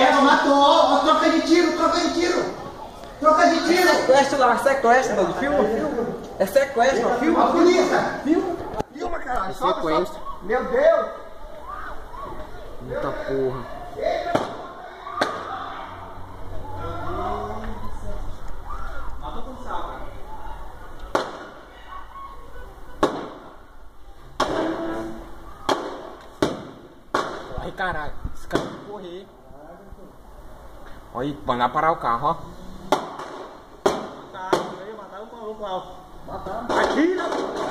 Ela matou, ó, troca de tiro, troca de tiro. Troca de tiro. Sequestro lá, sequestro, mano. Filma, filma. É sequestro, ó. filma. A polícia. Filma. Filma, caralho. É sequestro. solta. Meu Deus. Muita porra. Corre, caralho. Esse cara vai correr. Olha aí, mandar parar o carro, ó. Mataram, mataram o maluco ó. Mataram. Atira!